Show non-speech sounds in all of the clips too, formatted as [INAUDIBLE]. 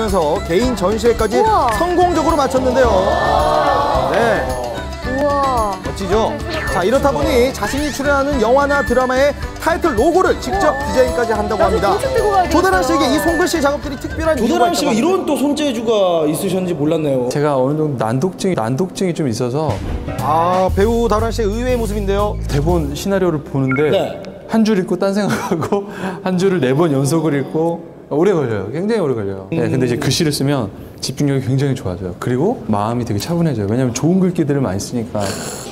하면서 개인 전시회까지 우와. 성공적으로 마쳤는데요. 네, 우와. 멋지죠? 자, 이렇다 보니 자신이 출연하는 영화나 드라마의 타이틀 로고를 직접 디자인까지 한다고 합니다. 조다란 씨에게 이 손글씨 작업들이 특별한 있다고 씨가. 이런 또 손재주가 있으셨는지 몰랐네요. 제가 어느 정도 난독증이 난독증이 좀 있어서 아, 배우 다란 씨의 의외의 모습인데요. 대본 시나리오를 보는데 네. 한줄 읽고 딴 생각하고 [LAUGHS] 한 줄을 네 번 연속을 읽고 오래 걸려요. 굉장히 오래 걸려요. 네, 근데 이제 글씨를 쓰면 집중력이 굉장히 좋아져요. 그리고 마음이 되게 차분해져요. 왜냐면 좋은 글귀들을 많이 쓰니까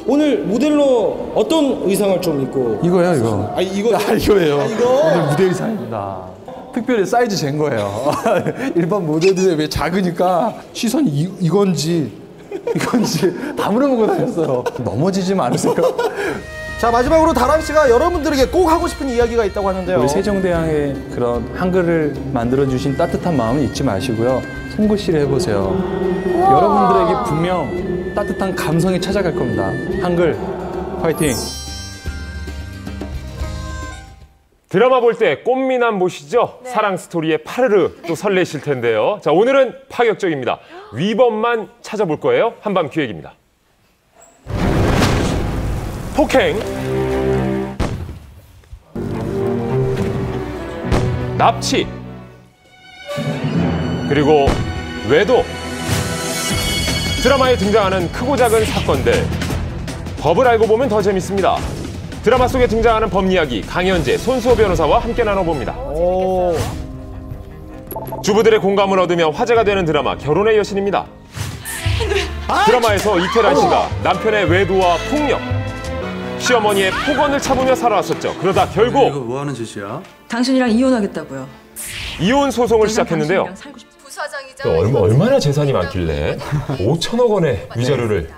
오늘 모델로 어떤 의상을 좀 입고? 이거예요, 이거. 아 이거 아, 이거예요. 아, 이거? 오늘 무대 의상입니다. 특별히 사이즈 잰 거예요. [LAUGHS] 일반 모델들에 비해 작으니까 시선이 이, 이건지 이건지 다 물어보고 다녔어요. 넘어지지 않으세요? 자, 마지막으로 다란 씨가 여러분들에게 꼭 하고 싶은 이야기가 있다고 하는데요. 우리 세종대왕의 그런 한글을 만들어 주신 따뜻한 마음을 잊지 마시고요. 손글씨를 해보세요. 여러분들에게 분명 따뜻한 감성이 찾아갈 겁니다. 한글 파이팅! 드라마 볼 때 꽃미남 보시죠? 사랑 스토리의 파르르 또 설레실 텐데요. 자, 오늘은 파격적입니다. 위법만 찾아볼 거예요. 한밤 기획입니다. 폭행, 납치, 그리고 외도. 드라마에 등장하는 크고 작은 사건들. 법을 알고 보면 더 재밌습니다. 드라마 속에 등장하는 법 이야기 강현재, 손수호 변호사와 함께 나눠봅니다. 오, 주부들의 공감을 얻으며 화제가 되는 드라마 결혼의 여신입니다. 드라마에서 이태란 씨가 남편의 외도와 폭력, 시어머니의 폭언을 참으며 살아왔었죠. 그러다 결국 뭐 하는 짓이야? 당신이랑 이혼하겠다고요. 이혼 소송을 시작했는데요. 부사장이자 얼마, 얼마나 재산이 많길래 5천억 원의 위자료를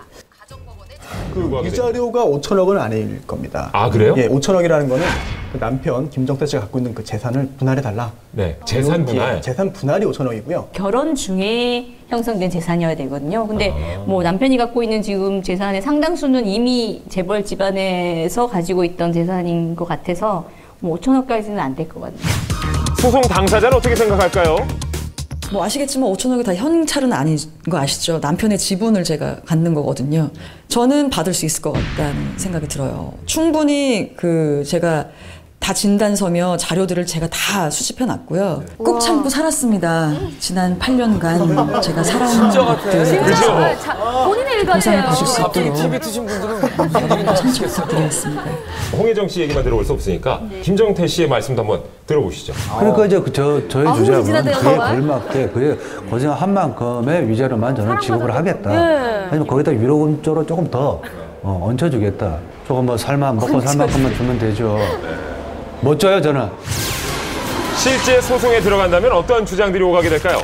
그 위자료가 5천억 원 아닐 겁니다. 아 그래요? 예, 5천억이라는 거는 그 남편 김정태 씨가 갖고 있는 그 재산을 분할해 달라. 네, 재산 분할. 예, 재산 분할이 5천억이고요. 결혼 중에 형성된 재산이어야 되거든요. 근데 뭐 남편이 갖고 있는 지금 재산의 상당수는 이미 재벌 집안에서 가지고 있던 재산인 것 같아서 뭐 5천억까지는 안 될 것 같네요. 소송 당사자는 어떻게 생각할까요? 뭐 아시겠지만 5천억이 다 현찰은 아닌 거 아시죠? 남편의 지분을 제가 갖는 거거든요. 저는 받을 수 있을 것 같다는 생각이 들어요. 충분히 그 제가 다 진단서며 자료들을 제가 다 수집해 놨고요. 꾹 참고 살았습니다. 지난 8년간 제가 살아온 것들 그죠? 아, 자, 본인의 일가예요. 받을 수 있도록 트신 분들은 [LAUGHS] 드리겠습니다. 홍혜정 씨 얘기만 들어볼 수 없으니까 김정태 씨의 말씀도 한번 들어보시죠. 그러니까 이제 그 저, 저희 아, 주장은 그에. 걸맞게 그에 고생한 만큼의 위자료만 저는 지급을 하겠다. 하지만 거기다 위로금조로 조금 더 어, 얹혀주겠다. 조금 뭐 살만 먹고 살 만큼만 주면 되죠. 멋져요 저는. 실제 소송에 들어간다면 어떤 주장들이 오가게 될까요?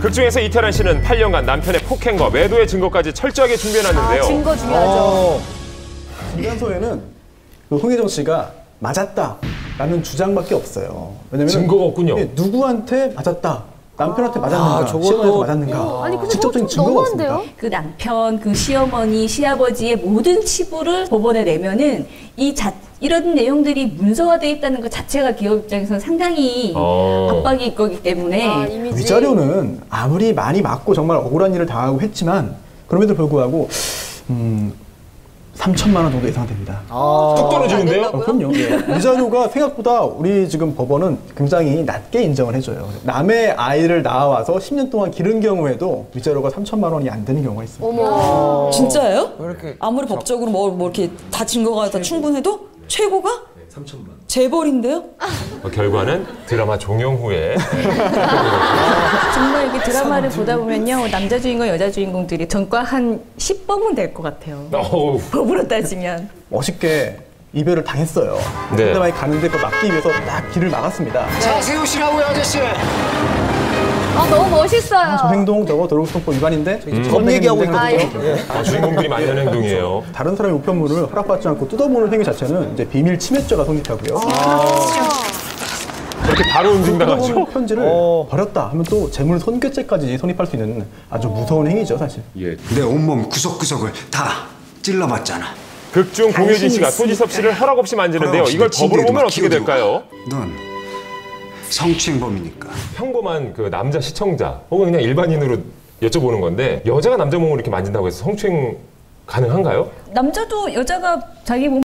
극중에서 이태란 씨는 8년간 남편의 폭행과 외도의 증거까지 철저하게 준비해놨는데요. 아, 증거 중요하죠. 어, 진단서에는 그 홍혜정 씨가 맞았다라는 주장밖에 없어요. 왜냐면 증거가 없군요. 누구한테 맞았다. 남편한테 맞았는가, 아, 시어머니한테 맞았는가. 어, 아니, 근데 직접적인 증거가 없습니다. 너무한데요? 그 남편, 그 시어머니, 시아버지의 모든 치부를 법원에 내면은 이 자, 이런 내용들이 문서화되어 있다는 것 자체가 기업 입장에서는 상당히 어. 압박일 거기 때문에 아. 위자료는 아무리 많이 맞고 정말 억울한 일을 당하고 했지만 그럼에도 불구하고 음, 3천만 원 정도 예상됩니다. 뚝 떨어지는데요? 어, 그럼요. 예. 위자료가 생각보다 우리 지금 법원은 굉장히 낮게 인정을 해줘요. 남의 아이를 낳아와서 10년 동안 기른 경우에도 위자료가 3천만 원이 안 되는 경우가 있습니다. 어머. 진짜예요? 이렇게 아무리 법적으로 뭐, 뭐 이렇게 다 증거가 다 충분해도 최고가 3천만. 재벌인데요? 어, 결과는 드라마 종영 후에 [LAUGHS] 정말 이게 드라마를 보다 보면요 남자 주인공 여자 주인공들이 전과 한 10범은 될 것 같아요. 어우, 법으로 따지면 멋있게 이별을 당했어요. 네. 상대방이 가는데 그걸 막기 위해서 딱 길을 막았습니다. 아, 너무 멋있어요. 저 행동 저거 도로교통법 위반인데 법 얘기하고 있는 아, 예. 아, 주인공들이 하는 행동이에요. 다른 사람의 우편물을 허락받지 않고 뜯어보는 행위 자체는 이제 비밀 침해죄가 성립하고요. 그렇게 바로 응징당하죠. 편지를 어. 버렸다 하면 또 재물 손괴죄까지 성립할 수 있는 아주 무서운 행위죠, 사실. 내 온몸 구석구석을 다 찔러봤잖아. 극중 공효진 씨가 소지섭 씨를 허락 없이 만지는데요. 이걸 내 법으로 보면 막 어떻게. 될까요? 넌 성추행범이니까. 평범한 그 남자 시청자 혹은 그냥 일반인으로 여쭤보는 건데 여자가 남자 몸을 이렇게 만진다고 해서 성추행 가능한가요? 남자도 여자가 자기 몸